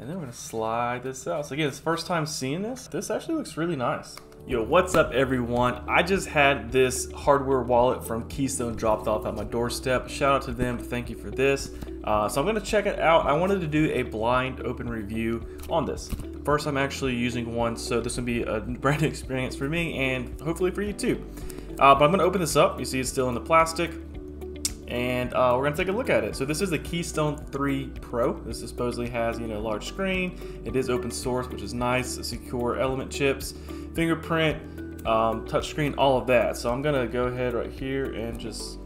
And then we're gonna slide this out. So again, it's first time seeing this. This actually looks really nice. Yo, what's up everyone? I just had this hardware wallet from Keystone dropped off at my doorstep. Shout out to them, thank you for this. Uh, so I'm gonna check it out. I wanted to do a blind open review on this. First, I'm actually using one, so this will be a brand new experience for me and hopefully for you too. Uh, but I'm gonna open this up. You see it's still in the plastic and uh, we're gonna take a look at it. So this is the Keystone 3 Pro. This supposedly has you know a large screen. It is open source, which is nice. Secure element chips, fingerprint, um, touchscreen, all of that. So I'm gonna go ahead right here and just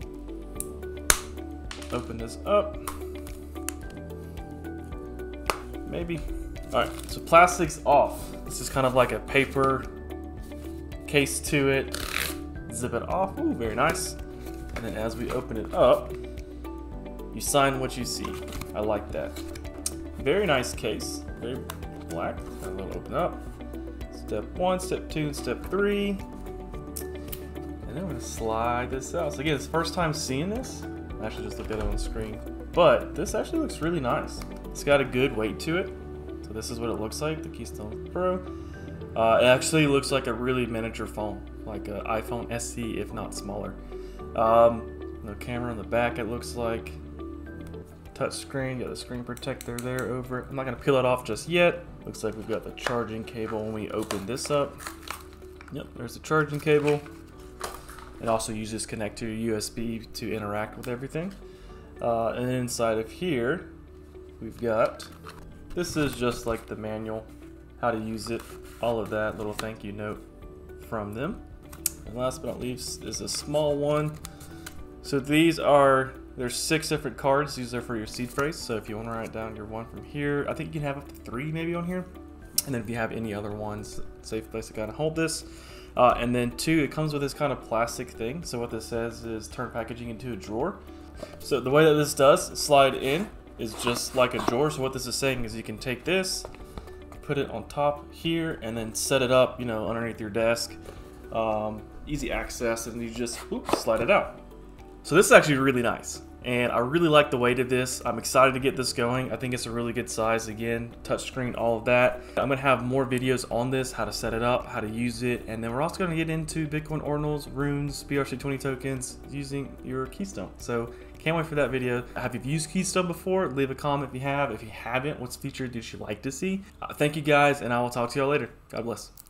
open this up. Maybe. All right, so plastic's off. This is kind of like a paper case to it. Zip it off. Ooh, very nice. And then as we open it up, you sign what you see. I like that. Very nice case. Very black. And we'll open up. Step one, step two, and step three. And then we're gonna slide this out. So again, it's first time seeing this. I actually just looked at it on screen. But this actually looks really nice. It's got a good weight to it. So this is what it looks like, the Keystone Pro. Uh, it actually looks like a really miniature phone, like an iPhone SE, if not smaller. Um, no camera on the back, it looks like. Touch screen, got the screen protector there over it. I'm not gonna peel it off just yet. Looks like we've got the charging cable when we open this up. Yep, there's the charging cable. It also uses connect to USB to interact with everything. Uh, and inside of here, we've got, this is just like the manual, how to use it, all of that, little thank you note from them. And last but not least is a small one. So these are, there's six different cards. These are for your seed phrase. So if you want to write down your one from here, I think you can have up to three maybe on here. And then if you have any other ones, safe place to kind of hold this. Uh, and then two, it comes with this kind of plastic thing. So what this says is turn packaging into a drawer. So the way that this does slide in is just like a drawer. So what this is saying is you can take this, put it on top here, and then set it up, you know, underneath your desk. Um, easy access, and you just slide it out. So this is actually really nice and I really like the weight of this. I'm excited to get this going. I think it's a really good size. Again, touchscreen, all of that. I'm gonna have more videos on this, how to set it up, how to use it, and then we're also gonna get into Bitcoin ordinals, runes, BRC20 tokens using your Keystone. So can't wait for that video. Have you used Keystone before? Leave a comment if you have. If you haven't, what's featured did you should like to see? Uh, thank you guys, and I will talk to y'all later. God bless.